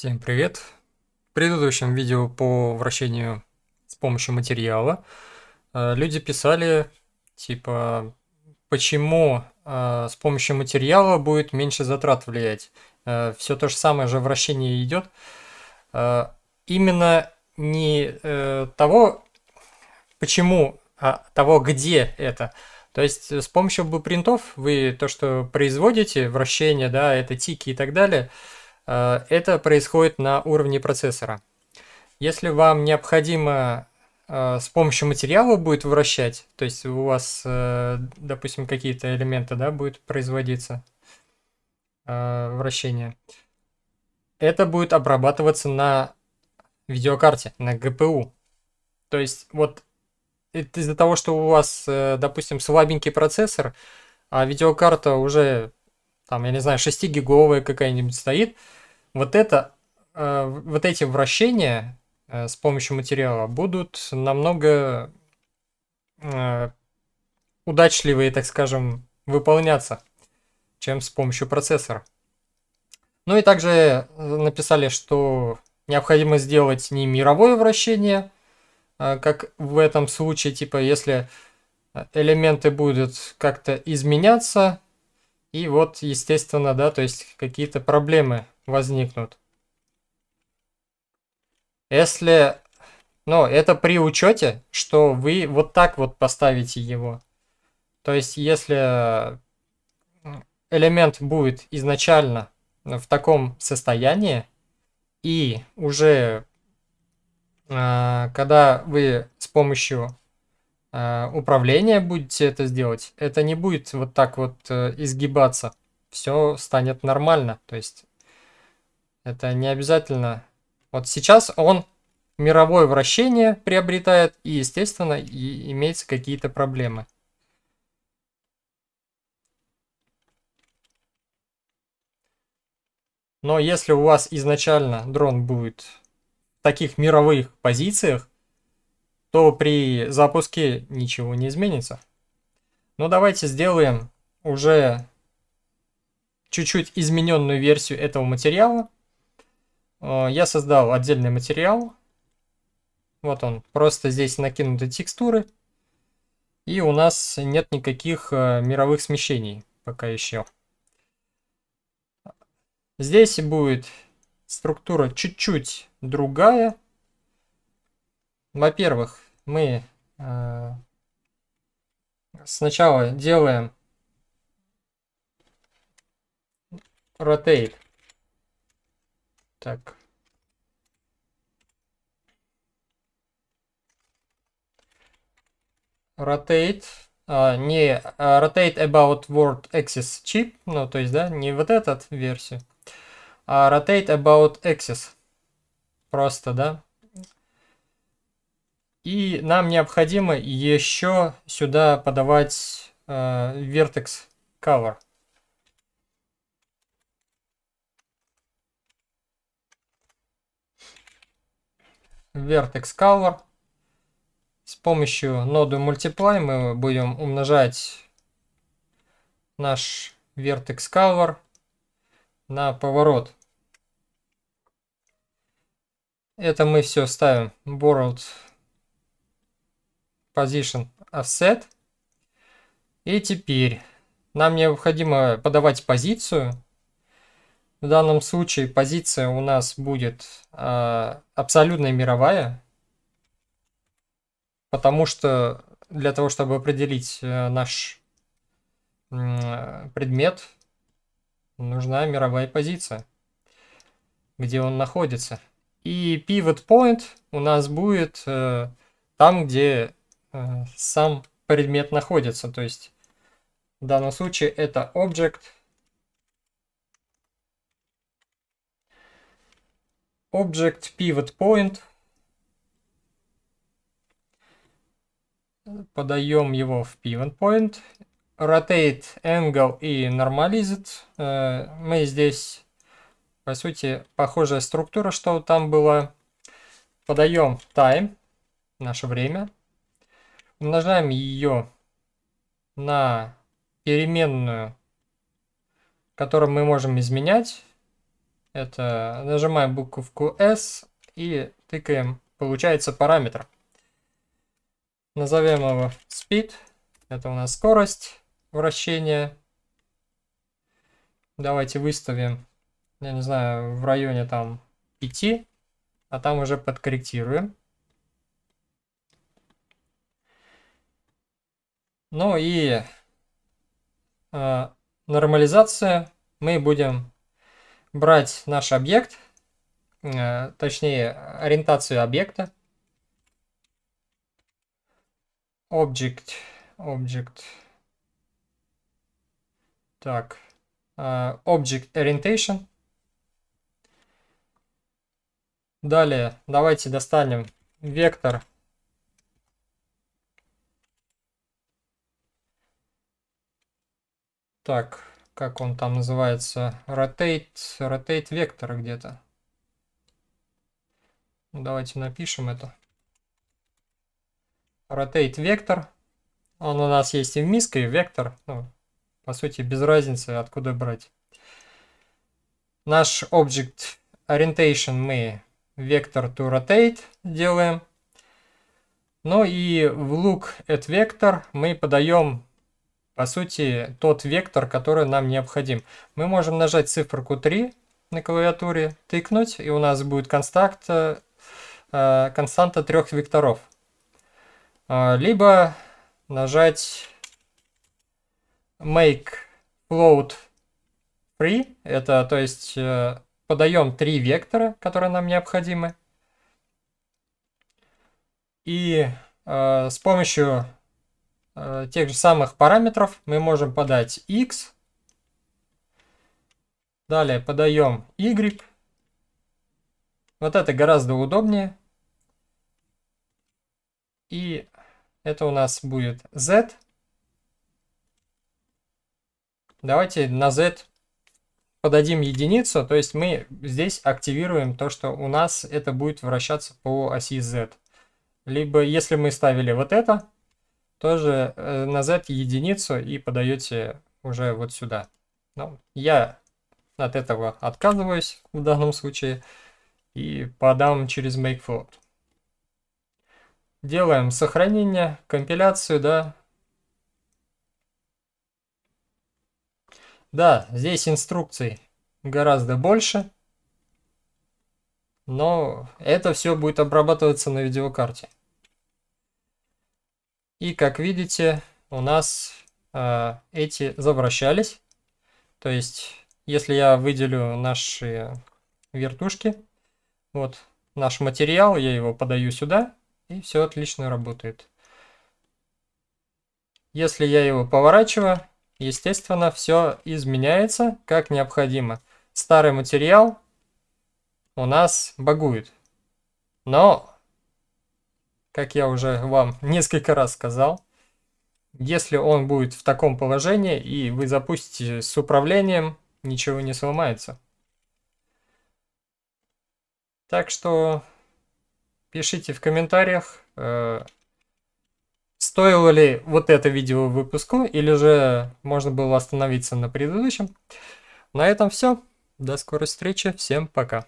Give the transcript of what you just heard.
Всем привет! В предыдущем видео по вращению с помощью материала э, люди писали, типа, почему э, с помощью материала будет меньше затрат влиять. Э, Все то же самое же вращение идет. Именно не того, почему, а того, где это. То есть с помощью принтов вы то, что производите, вращение, да, это тики и так далее – это происходит на уровне процессора. Если вам необходимо э, с помощью материала будет вращать, то есть у вас, э, допустим, какие-то элементы, да, будет производиться вращение, это будет обрабатываться на видеокарте, на GPU. То есть вот из-за того, что у вас, допустим, слабенький процессор, а видеокарта уже, там, я не знаю, 6-гиговая какая-нибудь стоит, вот это, э, вот эти вращения э, с помощью материала будут намного э, удачливее, так скажем, выполняться, чем с помощью процессора. Ну и также написали, что необходимо сделать не мировое вращение, как в этом случае, типа если элементы будут как-то изменяться, и вот, естественно, да, то есть какие-то проблемы возникнут. Если... Ну, это при учете, что вы вот так вот поставите его. То есть, если элемент будет изначально в таком состоянии, и уже э, когда вы с помощью э, управления будете это сделать, это не будет вот так вот э, изгибаться. Все станет нормально. То есть это не обязательно. Вот сейчас он мировое вращение приобретает, и, естественно, и имеются какие-то проблемы. Но если у вас изначально дрон будет в таких мировых позициях, то при запуске ничего не изменится. Но давайте сделаем уже чуть-чуть измененную версию этого материала. Э, я создал отдельный материал. Вот он. Просто здесь накинуты текстуры. И у нас нет никаких э, мировых смещений пока еще. Здесь будет структура чуть-чуть другая. Во-первых, мы э, сначала делаем rotate так. Rotate. А, не а, rotate about word axis chip. Ну, то есть, да, не вот этот версию. А rotate about axis. Просто, да. И нам необходимо еще сюда подавать э, vertex cover. vertex color. С помощью ноды multiply мы будем умножать наш vertex color на поворот. Это мы все ставим borrowed position offset. И теперь нам необходимо подавать позицию в данном случае позиция у нас будет э, абсолютная мировая, потому что для того, чтобы определить э, наш э, предмет, нужна мировая позиция, где он находится. И pivot point у нас будет э, там, где сам предмет находится. То есть в данном случае это object Object Pivot Point. Подаем его в Pivot Point. Rotate Angle и Normalize it. Мы здесь, по сути, похожая структура, что там было. Подаем Time, наше время. Умножаем ее на переменную, которую мы можем изменять Это нажимаем буковку S и тыкаем, получается параметр. Назовем его speed. Это у нас скорость вращения. Давайте выставим, я не знаю, в районе там 5, а там уже подкорректируем. Ну и э, нормализация. Мы будем брать наш объект, э, точнее ориентацию объекта. Object, object. Так, э, object orientation. Далее давайте достанем вектор Так, как он там называется? Rotate, rotate вектор где-то. Ну, давайте напишем это. Rotate вектор. Он у нас есть и в миске, и вектор. Ну, по сути, без разницы, откуда брать. Наш Object Orientation мы вектор to rotate делаем. Ну и в look at vector мы подаем по сути, тот вектор, который нам необходим. Мы можем нажать циферку 3 на клавиатуре, тыкнуть, и у нас будет константа, э, константа трех векторов. Э, либо нажать make float free, это то есть э, подаем три вектора, которые нам необходимы. И с помощью Э, тех же самых параметров мы можем подать x. Далее подаем y. Вот это гораздо удобнее. И это у нас будет z. Давайте на z подадим единицу, то есть мы здесь активируем то, что у нас это будет вращаться по оси z. Либо если мы ставили вот это, тоже э, назад единицу и подаете уже вот сюда. Ну, я от этого отказываюсь в данном случае и подам через MakeFloat. Делаем сохранение, компиляцию, да. Да, здесь инструкций гораздо больше, но это все будет обрабатываться на видеокарте. И как видите, у нас э, эти завращались. То есть, если я выделю наши вертушки, вот наш материал, я его подаю сюда, и все отлично работает. Если я его поворачиваю, естественно, все изменяется как необходимо. Старый материал у нас багует. Но как я уже вам несколько раз сказал, если он будет в таком положении и вы запустите с управлением, ничего не сломается. Так что пишите в комментариях, э, стоило ли вот это видео выпуску, или же можно было остановиться на предыдущем. На этом все. До скорой встречи. Всем пока.